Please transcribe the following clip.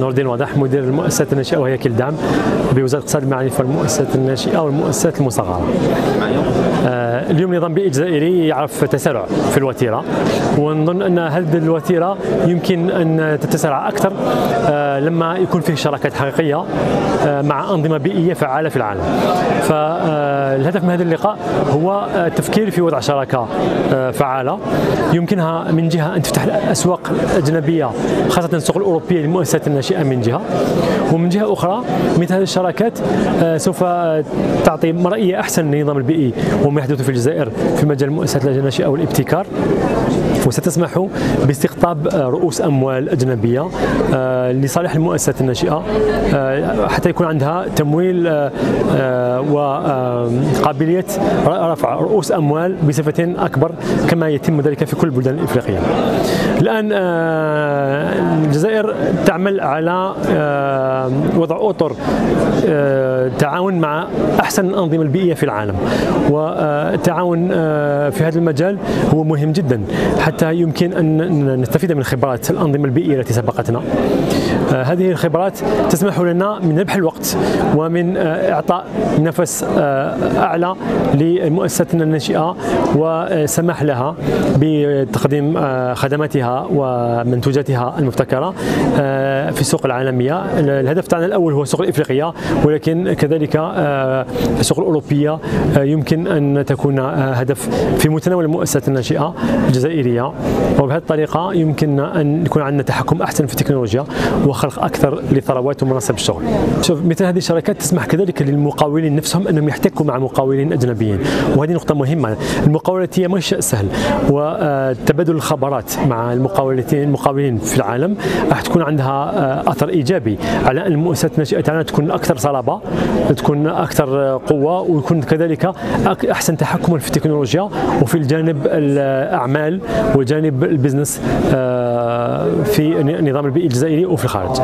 نور الدين واضح مدير المؤسسات الناشئة وهياكل الدعم بوزارة الاقتصاد والمعرفه المؤسسات الناشئة والمؤسسات المصغرة. آه، اليوم النظام البيئي الجزائري يعرف تسارع في الوتيرة ونظن أن هذه الوتيرة يمكن أن تتسارع أكثر آه، لما يكون فيه شراكات حقيقية آه، مع أنظمة بيئية فعالة في العالم. فالهدف من هذا اللقاء هو التفكير في وضع شراكة فعالة يمكنها من جهة أن تفتح الاسواق الاجنبيه خاصة السوق الأوروبية للمؤسسات الناشئة من جهة ومن جهة أخرى مثل هذه الشراكات سوف تعطي مرئية أحسن للنظام البيئي وما يحدث في الجزائر في مجال المؤسسات الناشئه والابتكار وستسمح باستقطاب رؤوس أموال أجنبية آه، لصالح المؤسسات الناشئه آه، حتى يكون عندها تمويل آه، وقابليه رفع رؤوس أموال بصفة أكبر كما يتم ذلك في كل البلدان الافريقيه. الآن الجزائر تعمل على وضع أطر تعاون مع أحسن الأنظمة البيئية في العالم. والتعاون في هذا المجال هو مهم جدا حتى يمكن أن نستفيد من خبرات الأنظمة البيئية التي سبقتنا. آه، هذه الخبرات تسمح لنا من ربح الوقت ومن آه، إعطاء نفس آه، أعلى لمؤسستنا الناشئة وسمح لها بتقديم خدماتها. ومنتوجاتها المبتكرة في السوق العالميه الهدف تاعنا الأول هو السوق الإفريقية ولكن كذلك السوق الأوروبية يمكن أن تكون هدف في متناول المؤسسات الناشئه الجزائريه وبهذه الطريقة يمكن أن يكون عندنا تحكم أحسن في التكنولوجيا وخلق أكثر لثروات ومناصب الشغل. شوف مثل هذه الشركات تسمح كذلك للمقاولين نفسهم أنهم يحتكوا مع مقاولين أجنبيين وهذه نقطة مهمة. المقاولات هي مش سهل وتبادل الخبرات مع المقاولين المقاولين في العالم راح تكون عندها آه، اثر إيجابي على أن المؤسسات الناشئه تاعنا تكون أكثر صلابة تكون أكثر قوة ويكون كذلك أحسن تحكما في التكنولوجيا وفي الجانب الأعمال وجانب البزنس آه، في النظام البيئي الجزائري وفي الخارج.